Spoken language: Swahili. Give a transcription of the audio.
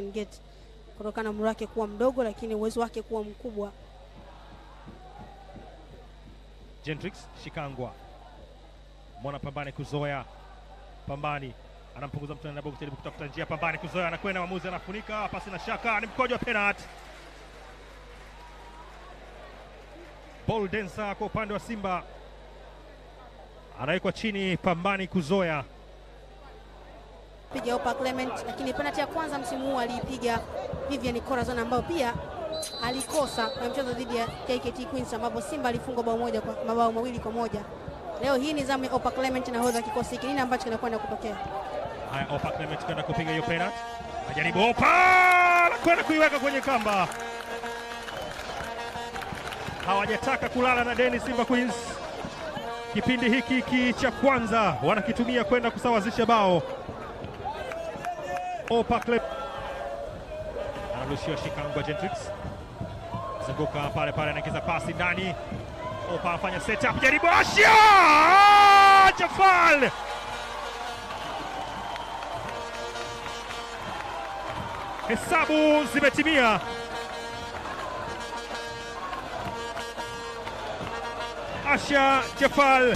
Gate kutokana na umri wake kuwa mdogo, lakini uwezo wake kuwa mkubwa. Gentrix Shikangwa mwana Pambani kuzoya, Pambani anampunguza mtu na kujaribu kutafuta njia. Pambani kuzoya, anakwenda, mwamuzi anafunika, pasi na shaka, ni mkojo wa penalty. Ball dancer kwa upande wa Simba anawekwa chini, Pambani kuzoea Piga Opa Clement, lakini penalty ya kwanza msimu huu aliipiga Vivian Corazon ambayo pia alikosa kwenye mchezo dhidi ya KKT Queens ambapo Simba alifungwa bao moja kwa mabao mawili kwa moja. Leo hii ni zamu ya Opa Clement na hodha kikosi hiki. Nini ambacho kinakwenda kutokea? Haya, Opa Clement kwenda kupiga hiyo penalty, ajaribu Opa anakwenda kuiweka kwenye kamba. Hawajataka kulala na deni Simba Queens. Kipindi hiki hiki cha kwanza wanakitumia kwenda kusawazisha bao. Opa Clement anarushiwa Shikangwa Gentrix, zunguka pale pale, anaingiza pasi ndani. Opa anafanya setup, jaribu Asia Jafal Hesabu zimetimia. Asha Jafal